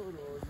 photos